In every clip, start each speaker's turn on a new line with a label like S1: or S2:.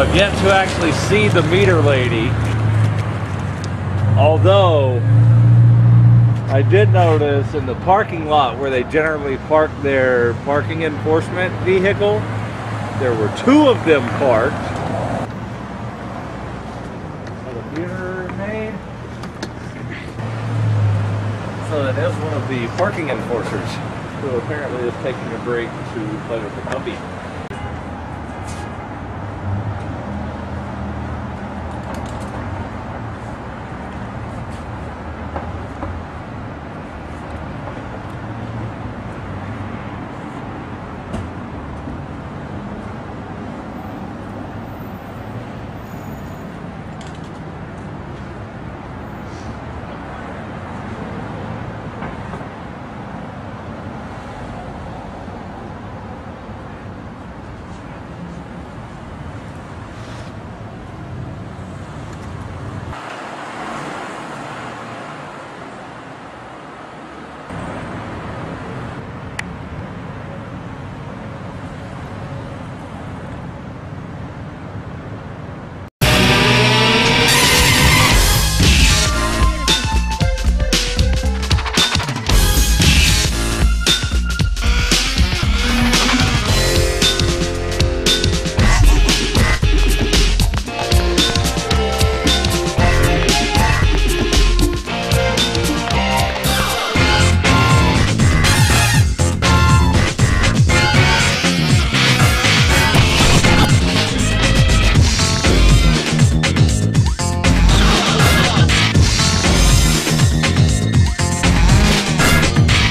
S1: I've yet to actually see the meter lady. Although I did notice in the parking lot where they generally park their parking enforcement vehicle, there were two of them parked. So that is one of the parking enforcers who apparently is taking a break to play with the puppy.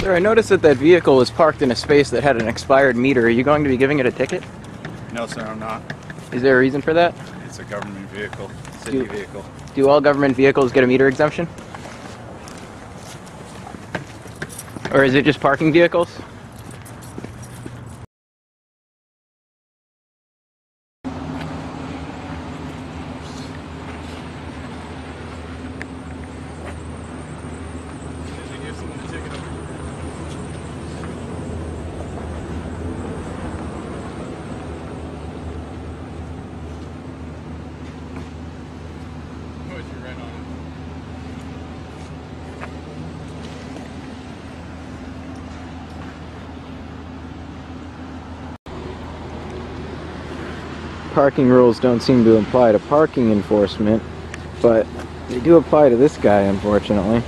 S2: Sir, I noticed that that vehicle was parked in a space that had an expired meter. Are you going to be giving it a ticket?
S3: No, sir, I'm not.
S2: Is there a reason for that?
S3: It's a government vehicle, city
S2: You-
S3: vehicle.
S2: Do all government vehicles get a meter exemption? Or is it just parking vehicles? Parking rules don't seem to apply to parking enforcement, but they do apply to this guy, unfortunately.